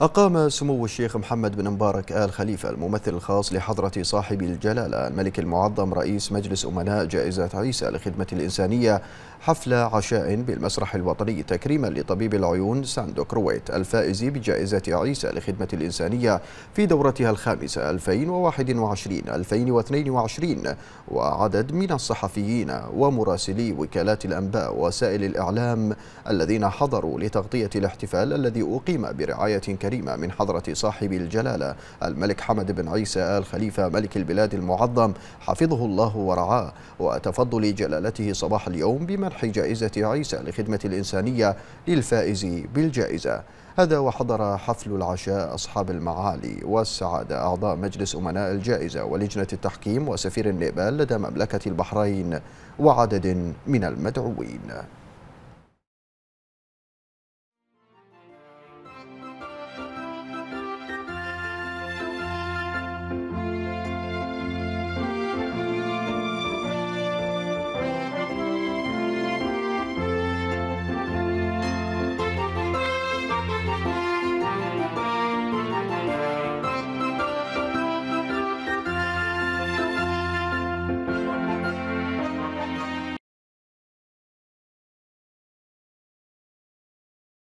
أقام سمو الشيخ محمد بن مبارك آل خليفة الممثل الخاص لحضرة صاحب الجلالة الملك المعظم رئيس مجلس أمناء جائزة عيسى لخدمة الإنسانية حفل عشاء بالمسرح الوطني تكريما لطبيب العيون ساندو كرويت الفائز بجائزة عيسى لخدمة الإنسانية في دورتها الخامسة 2021-2022 وعدد من الصحفيين ومراسلي وكالات الأنباء وسائل الإعلام الذين حضروا لتغطية الاحتفال الذي أقيم برعاية كريمة من حضرة صاحب الجلالة الملك حمد بن عيسى آل خليفة ملك البلاد المعظم حفظه الله ورعاه. وتفضل جلالته صباح اليوم بمنح جائزة عيسى لخدمة الإنسانية للفائز بالجائزة. هذا وحضر حفل العشاء أصحاب المعالي والسعادة أعضاء مجلس أمناء الجائزة ولجنة التحكيم وسفير النيبال لدى مملكة البحرين وعدد من المدعوين.